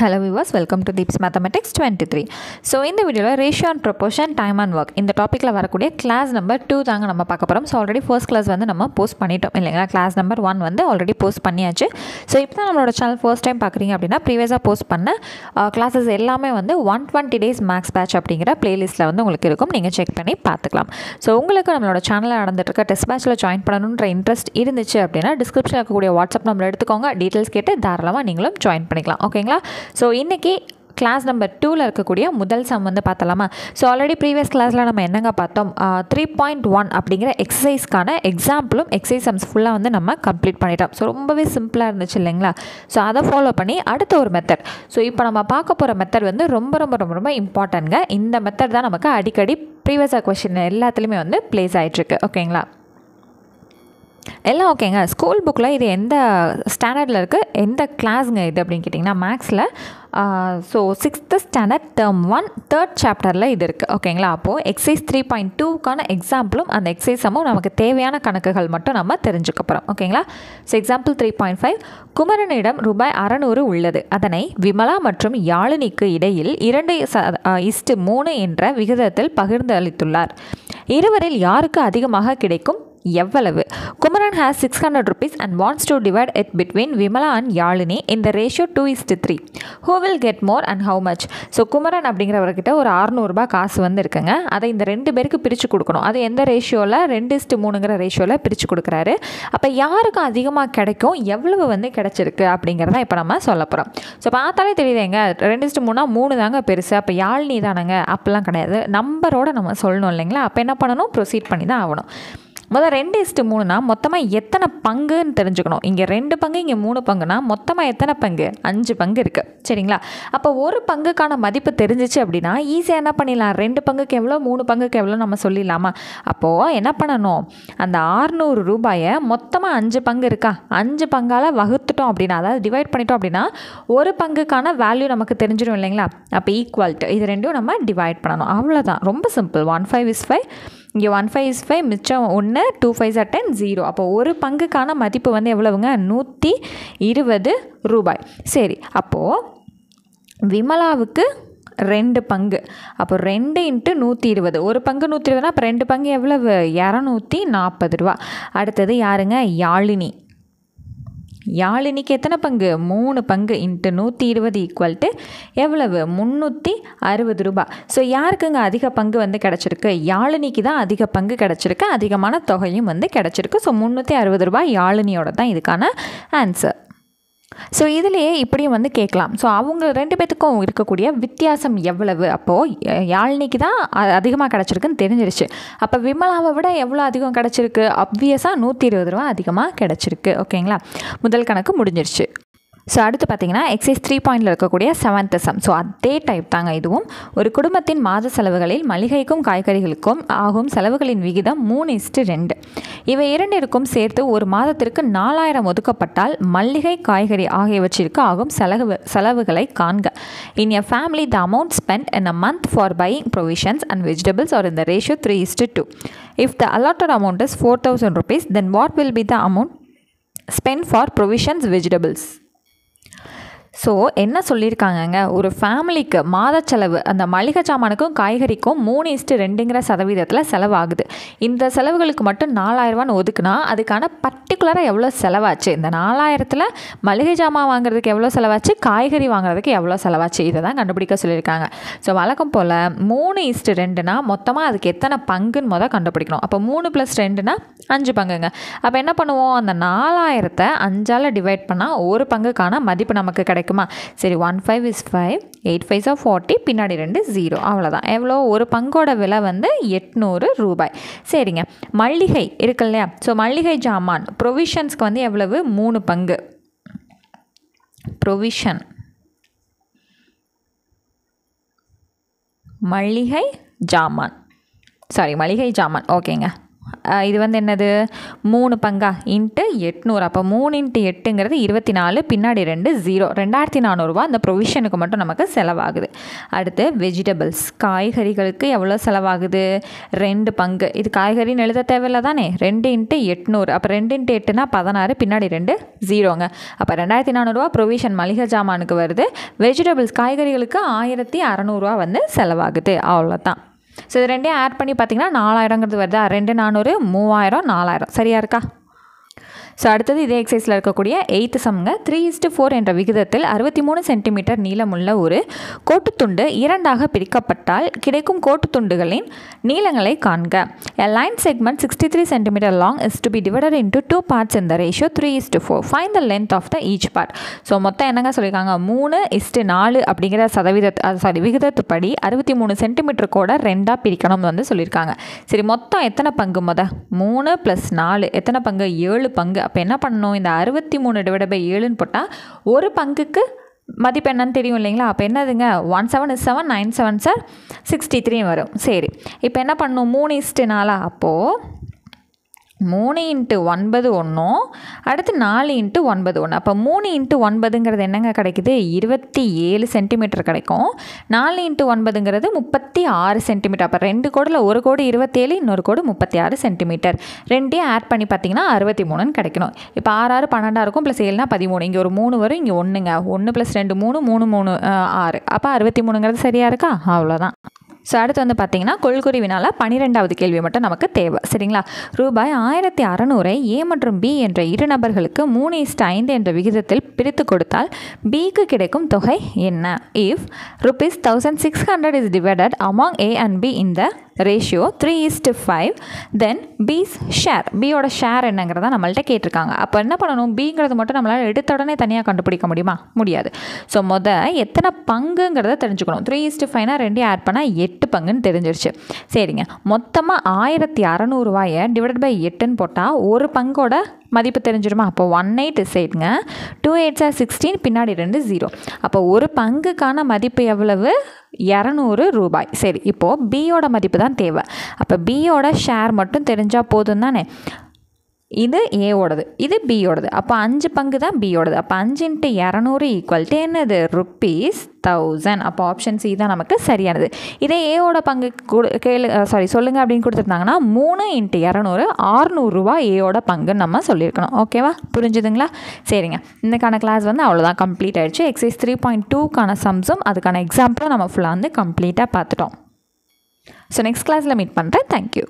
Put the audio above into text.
Hello விவாஸ் welcome to தீப்ஸ் mathematics twenty three so இந்த வீடியோவில் ratio and proportion time and work இந்த டாப்பிக்கில் வரக்கூடிய கிளாஸ் நம்பர் டூ தாங்க நம்ம பார்க்க போகிறோம் ஸோ ஆல்ரெடி ஃபர்ஸ்ட் கிளாஸ் வந்து நம்ம போஸ்ட் பண்ணிட்டோம் இல்லைங்களா? கிளாஸ் நம்பர் ஒன் வந்து ஆல்ரெடி போஸ்ட் பண்ணியாச்சு. ஸோ இப்போ தான் நம்மளோட சேனல் ஃபர்ஸ்ட் டைம் பார்க்குறீங்க அப்படின்னா ப்ரீவியஸாக போஸ்ட் பண்ண கிளாஸஸ் எல்லாமே வந்து one twenty days maths batch அப்படிங்கிற பிளேலிஸ்ட்டில் வந்து உங்களுக்கு இருக்கும். நீங்கள் செக் பண்ணி பார்த்துக்கலாம். ஸோ உங்களுக்கு நம்மளோட சேனலில் நடந்துட்டு டெஸ்ட் பேட்சில் ஜாயின் பண்ணணுன்ற இன்ட்ரெஸ்ட் இருந்துச்சு அப்படின்னா டிஸ்கிரிப்ஷனில் இருக்கக்கூடிய வாட்ஸ்அப் நம்பர் எடுத்துக்கோங்க. டீட்டெயில்ஸ் கேட்டு தாராளமாக நீங்களும் ஜாயின் பண்ணிக்கலாம். ஓகேங்களா ஸோ இன்றைக்கி கிளாஸ் நம்பர் டூவில் இருக்கக்கூடிய முதல் சம் வந்து பார்த்தலாமா ஸோ ஆல்ரெடி ப்ரீவியஸ் கிளாஸில் நம்ம என்னங்க பார்த்தோம்? த்ரீ பாயிண்ட் ஒன் அப்படிங்கிற எக்ஸசைஸ்க்கான எக்ஸாம்பிளும் எக்ஸசைஸ் சம்ஸ் ஃபுல்லாக வந்து நம்ம கம்ப்ளீட் பண்ணிட்டோம். ஸோ ரொம்பவே சிம்பிளாக இருந்துச்சு இல்லைங்களா? ஸோ அதை ஃபாலோ பண்ணி அடுத்த ஒரு மெத்தட் ஸோ இப்போ நம்ம பார்க்க போகிற மெத்தட் வந்து ரொம்ப ரொம்ப ரொம்ப ரொம்ப இம்பார்ட்டன்ங்க இந்த மெத்தட் தான் நமக்கு அடிக்கடி ப்ரீவியஸாக கொஷின் எல்லாத்துலேயுமே வந்து ப்ளேஸ் ஆகிட்டுருக்கு ஓகேங்களா எல்லாம் ஓகேங்க. ஸ்கூல் புக்கில் இது எந்த ஸ்டாண்டர்டில் இருக்குது எந்த கிளாஸுங்க இது அப்படின்னு கேட்டிங்கன்னா மேக்ஸில் so sixth standard term one third சாப்டரில் இது இருக்குது ஓகேங்களா? அப்போது எக்ஸைஸ் த்ரீ பாயிண்ட் டூக்கான எக்ஸாம்பிளும் அந்த எக்ஸைஸமும் நமக்கு தேவையான கணக்குகள் மட்டும் நம்ம தெரிஞ்சுக்க போகிறோம் ஓகேங்களா? So example three point five குமரனிடம் ரூபாய் அறநூறு உள்ளது. அதனை விமலா மற்றும் யாழினிக்கு இடையில் இரண்டு ச இஸ்டு மூணு என்ற விகிதத்தில் பகிர்ந்து அளித்துள்ளார் இருவரில் யாருக்கு அதிகமாக கிடைக்கும்? எவ்வளவு? Kumaran has six hundred rupees and wants to divide it between Vimala and Yazhini இந்த ratio two is to three who will get more and how much so Kumaran அப்படிங்கிறவர்கிட்ட ஒரு அறுநூறுபா காசு வந்து இருக்குங்க அதை இந்த ரெண்டு பேருக்கு பிரித்து கொடுக்கணும். அது எந்த ரேஷியோவில் ரெண்டு இஸ்ட் மூணுங்கிற ரேஷியோவில் பிரித்து கொடுக்குறாரு. அப்போ யாருக்கு அதிகமாக கிடைக்கும்? எவ்வளவு வந்து கிடைச்சிருக்கு அப்படிங்கிறத இப்போ நம்ம சொல்ல போகிறோம் ஸோ பார்த்தாலே தெரியுதுங்க. ரெண்டு இஸ்ட் மூணா மூணு தாங்க பெருசு. அப்போ யாழினி தானங்க? அப்படிலாம் கிடையாது. நம்பரோட நம்ம சொல்லணும் இல்லைங்களா? அப்போ என்ன பண்ணணும்? ப்ரொசீட் பண்ணி தான் ஆகணும். முதல் ரெண்டு இஸ்ட்டு மூணுனா மொத்தமாக எத்தனை பங்குன்னு தெரிஞ்சுக்கணும். இங்கே ரெண்டு பங்கு இங்கே மூணு பங்குனா மொத்தமாக எத்தனை பங்கு? அஞ்சு பங்கு இருக்குது சரிங்களா? அப்போ ஒரு பங்குக்கான மதிப்பு தெரிஞ்சிச்சு அப்படின்னா ஈஸியாக என்ன பண்ணிடலாம்? ரெண்டு பங்குக்கு எவ்வளோ மூணு பங்குக்கு எவ்வளோ நம்ம சொல்லிடலாமா? அப்போது என்ன பண்ணணும்? அந்த ஆறுநூறு ரூபாயை மொத்தமாக அஞ்சு பங்கு இருக்கா? அஞ்சு பங்கால் வகுத்துட்டோம் அப்படின்னா அதாவது டிவைட் பண்ணிட்டோம் அப்படின்னா ஒரு பங்குக்கான வேல்யூ நமக்கு தெரிஞ்சிடும் இல்லைங்களா? அப்போ ஈக்குவல்ட்டு இது ரெண்டும் நம்ம டிவைட் பண்ணணும். அவ்வளோதான் ரொம்ப simple one five is five இங்கே ஒன் ஃபைவ் இஸ் ஃபைவ் மிச்சம் ஒன்று two five are ten zero அப்போ ஒரு பங்குக்கான மதிப்பு வந்து எவ்வளவுங்க? நூற்றி இருபது ரூபாய். சரி அப்போது விமலாவுக்கு ரெண்டு பங்கு. அப்போ ரெண்டு இன்ட்டு நூற்றி இருபது. ஒரு பங்கு நூற்றி இருபதுனா அப்போ ரெண்டு பங்கு எவ்வளவு? இரநூத்தி நாற்பது ரூபா. அடுத்தது யாருங்க? யாழினி. யாழினிக்கு எத்தனை பங்கு? மூணு பங்கு இன்ட்டு நூற்றி இருபது ஈக்குவல் டு எவ்வளவு? முந்நூற்றி அறுபது ரூபாய் ஸோ யாருக்குங்க அதிக பங்கு வந்து கிடச்சிருக்கு? யாழினிக்கு தான் அதிக பங்கு கிடச்சிருக்கு. அதிகமான தொகையும் வந்து கிடச்சிருக்கு. ஸோ முந்நூற்றி அறுபது ரூபாய் யாழினியோட தான் இதுக்கான ஆன்சர் ஸோ இதிலேயே இப்படியும் வந்து கேட்கலாம். ஸோ அவங்க ரெண்டு பேத்துக்கும் இருக்கக்கூடிய வித்தியாசம் எவ்வளவு? அப்போது யாழினிக்கு தான் அதிகமாக கிடச்சிருக்குன்னு தெரிஞ்சிருச்சு. அப்போ விமலாவை விட எவ்வளோ அதிகம் கிடச்சிருக்கு? அப்வியஸாக நூற்றி இருபது ரூபா அதிகமாக கிடச்சிருக்கு. ஓகேங்களா முதல் கணக்கு முடிஞ்சிருச்சு. ஸோ அடுத்து பார்த்தீங்கன்னா எக்ஸைஸ் த்ரீ பாயிண்டில் இருக்கக்கூடிய செவன்த் சம் ஸோ அதே டைப் தாங்க இதுவும். ஒரு குடும்பத்தின் மாத செலவுகளில் மளிகைக்கும் காய்கறிகளுக்கும் ஆகும் செலவுகளின் விகிதம் மூணு இஸ்டு ரெண்டு. இவை இரண்டிற்கும் சேர்த்து ஒரு மாதத்திற்கு நாலாயிரம் ஒதுக்கப்பட்டால் மல்லிகை காய்கறி ஆகியவற்றிற்கு ஆகும் செலவு செலவுகளை காண்க. In a family the amount spend in a month for buying provisions and vegetables are இந்த ratio three is to two if the allotted amount is four thousand rupees then what will be the amount spend for provisions vegetables so என்ன சொல்லியிருக்காங்கங்க? ஒரு ஃபேமிலிக்கு மாத செலவு அந்த மளிகை சாமானுக்கும் காய்கறிக்கும் மூணு இஸ்ட்டு ரெண்டுங்கிற சதவீதத்தில் செலவாகுது. இந்த செலவுகளுக்கு மட்டும் நாலாயிரரூவான்னு ஒதுக்குனா அதுக்கான பர்டிகுலராக எவ்வளோ செலவாச்சு? இந்த நாலாயிரத்தில் மளிகை சாமான் வாங்குறதுக்கு எவ்வளோ செலவாச்சு? காய்கறி வாங்குறதுக்கு எவ்வளோ செலவாச்சு? இதை தான் கண்டுபிடிக்க சொல்லியிருக்காங்க. ஸோ வழக்கம் போல் மூணு இஸ்ட்டு ரெண்டுனா மொத்தமாக அதுக்கு எத்தனை பங்குன்னு மொதல் கண்டுபிடிக்கணும். அப்போ மூணு ப்ளஸ் ரெண்டுனா அஞ்சு பங்குங்க. அப்போ என்ன பண்ணுவோம்? அந்த நாலாயிரத்தை அஞ்சால் டிவைட் பண்ணால் ஒரு பங்குக்கான மதிப்பு நமக்கு கிடைக்கும். கிடைக்குமா? சரி one five is five eight five of forty பின்னாடி ரெண்டு ஜீரோ அவ்வளோதான் எவ்வளோ? ஒரு பங்கோட விலை வந்து எட்நூறு ரூபாய். சரிங்க. மல்லிகை இருக்கு இல்லையா? ஸோ மல்லிகை ஜாமான் ப்ரொவிஷன்ஸ்க்கு வந்து எவ்வளவு? மூணு பங்கு. ப்ரொவிஷன் மல்லிகை ஜாமான். சாரி மளிகை ஜாமான். ஓகேங்க இது வந்து என்னது? மூணு பங்கா? இன்ட்டு எட்நூறு. அப்போ மூணு இன்ட்டு எட்டுங்கிறது இருபத்தி நாலு பின்னாடி ரெண்டு ஜீரோ ரெண்டாயிரத்தி நானூறுரூவா அந்த ப்ரொவிஷனுக்கு மட்டும் நமக்கு செலவாகுது. அடுத்து வெஜிடபிள்ஸ் காய்கறிகளுக்கு எவ்வளோ செலவாகுது? ரெண்டு பங்கு. இது காய்கறின்னு எழுத தேவையில்ல தானே? ரெண்டு இன்ட்டு எட்நூறு. அப்போ ரெண்டு இன்ட்டு எட்டுனா பதினாறு பின்னாடி ரெண்டு ஜீரோங்க அப்போ ரெண்டாயிரத்தி நானூறுரூவா ப்ரொவிஷன் மளிகை ஜாமானுக்கு வருது. வெஜிடபிள்ஸ் காய்கறிகளுக்கு ஆயிரத்தி அறநூறுவா வந்து செலவாகுது. அவ்வளோதான். ஸோ இது ரெண்டையும் ஆட் பண்ணி பார்த்தீங்கன்னா நாலாயிரங்கிறது வருதா? ரெண்டு நானூறு மூவாயிரம் நாலாயிரம். சரியா இருக்கா? ஸோ அடுத்தது இதே எக்ஸசைஸில் இருக்கக்கூடிய எயித்து சம்ங்க த்ரீ இஸ்டு ஃபோர் என்ற விகிதத்தில் அறுபத்தி மூணு சென்டிமீட்டர் நீளமுள்ள ஒரு கோட்டுத்துண்டு இரண்டாக பிரிக்கப்பட்டால் கிடைக்கும் கோட்டுத்துண்டுகளின் நீளங்களை காண்க. A line segment sixty three centimetre long is to be divided into two parts இந்த ratio three is to four find the length of the each part so மொத்தம் என்னங்க சொல்லியிருக்காங்க? மூணு இஸ்டு நாலு அப்படிங்கிற சதவீத சாரி விகிதத்துப்படி அறுபத்தி மூணு சென்டிமீட்டர் கூட ரெண்டாக பிரிக்கணும்னு வந்து சொல்லியிருக்காங்க. சரி மொத்தம் எத்தனை பங்கு மொதல் மூணு ப்ளஸ் நாலு. எத்தனை பங்கு? ஏழு பங்கு. அப்போ என்ன பண்ணணும்? இந்த அறுபத்தி மூணு டிவைட் பை ஏழுன்னு போட்டால் ஒரு பங்குக்கு மதிப்பு என்னன்னு தெரியும் இல்லைங்களா? அப்போ என்னதுங்க? One seven is seven nine seven sir sixty three வரும். சரி. இப்போ என்ன பண்ணணும்? மூணு இஸ்ட்டு நாளாக அப்போது மூணு இன்ட்டு ஒன்பது ஒன்றும் அடுத்து நாலு இன்ட்டு ஒன்பது ஒன்று அப்போ மூணு இன்ட்டு ஒன்பதுங்கிறது என்னங்க கிடைக்குது? இருபத்தி ஏழு சென்டிமீட்டர் கிடைக்கும். நாலு இன்ட்டு ஒன்பதுங்கிறது முப்பத்தி ஆறு சென்டிமீட்டர். அப்போ ரெண்டு கோடில் ஒரு கோடு இருபத்தேழு இன்னொரு கோடு முப்பத்தி ஆறு சென்டிமீட்டர். ரெண்டையும் ஆட் பண்ணி பார்த்தீங்கன்னா அறுபத்தி மூணுன்னு கிடைக்கணும். இப்போ ஆறு ஆறு பன்னெண்டாக இருக்கும் ப்ளஸ் ஏழுனா பதிமூணு. இங்கே ஒரு மூணு வரும் இங்கே ஒன்றுங்க ஒன்று ப்ளஸ் ரெண்டு மூணு மூணு மூணு ஆறு. அப்போ அறுபத்தி மூணுங்கிறது சரியாக இருக்கா? அவ்வளோதான் ஸோ அடுத்து வந்து பார்த்தீங்கன்னா கொள்குறிவினால் பன்னிரெண்டாவது கேள்வி மட்டும் நமக்கு தேவை. சரிங்களா? ரூபாய் ஆயிரத்தி அறநூறை ஏ மற்றும் பி என்ற இரு நபர்களுக்கு மூணு இஸ்ட் ஐந்து என்ற விகிதத்தில் பிரித்து கொடுத்தால் பிக்கு கிடைக்கும் தொகை என்ன? If rupees thousand six hundred is divided among A and B இந்த ratio three is to five then B's share பியோட ஷேர் என்னங்கிறத நம்மள்ட்ட கேட்டிருக்காங்க. அப்போ என்ன பண்ணணும்? பிங்கிறது மட்டும் நம்மளால் எடுத்த உடனே தனியாக கண்டுபிடிக்க முடியுமா? முடியாது. ஸோ மொத எத்தனை பங்குங்கிறத தெரிஞ்சுக்கணும். த்ரீ ஈஸ்ட்டு ஃபைவ்னா ரெண்டையும் ஆட் பண்ணால் எட்டு பங்குன்னு தெரிஞ்சிருச்சு. சரிங்க. மொத்தமாக ஆயிரத்தி அறநூறுவாயை டிவைட் பை எட்டுன்னு போட்டால் ஒரு பங்கோட மதிப்பு தெரிஞ்சிடுமா அப்போ ஒன் எயிட் இஸ் எயிட்ங்க டூ எயிட்ஸ் ஆர் சிக்ஸ்டீன் பின்னாடி ரெண்டு ஜீரோ அப்போ ஒரு பங்குக்கான மதிப்பு எவ்வளவு? இரநூறு ரூபாய். சரி இப்போது பியோட மதிப்பு தான் தேவை. அப்போ பியோட ஷேர் மட்டும் தெரிஞ்சால் போதும் தானே? இது ஏவோடது இது பியோடது அப்போ அஞ்சு பங்கு தான் பியோடது அப்போ அஞ்சு இன்ட்டு இரநூறு ஈக்குவல் டு என்னது? ருப்பீஸ் தௌசண்ட் அப்போ ஆப்ஷன் சி தான் நமக்கு சரியானது. இதே ஏவோட பங்கு கொடு- கேளு சாரி சொல்லுங்கள் அப்படின்னு கொடுத்துருந்தாங்கன்னா மூணு இன்ட்டு இரநூறு ஆறுநூறுரூவா ஏவோட பங்குன்னு நம்ம சொல்லியிருக்கணும். ஓகேவா புரிஞ்சுதுங்களா? சரிங்க. இந்தக்கான கிளாஸ் வந்து அவ்வளோதான் கம்ப்ளீட் ஆகிடுச்சு எக்ஸைஸ் த்ரீ பாயிண்ட் டூக்கான சம்ஸும் அதுக்கான எக்ஸாம்பிளும் நம்ம ஃபுல்லாக வந்து கம்ப்ளீட்டாக பார்த்துட்டோம். ஸோ நெக்ஸ்ட் கிளாஸில் மீட் பண்ணுறேன் தேங்க்யூ